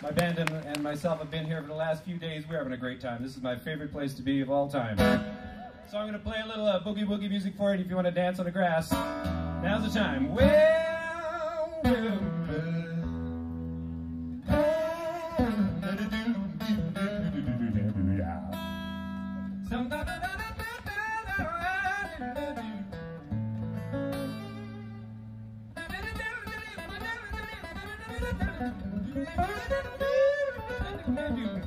My band and, and myself have been here for the last few days. We're having a great time. This is my favorite place to be of all time. So I'm going to play a little uh, boogie woogie music for you. If you want to dance on the grass, now's the time. Well, well, Thank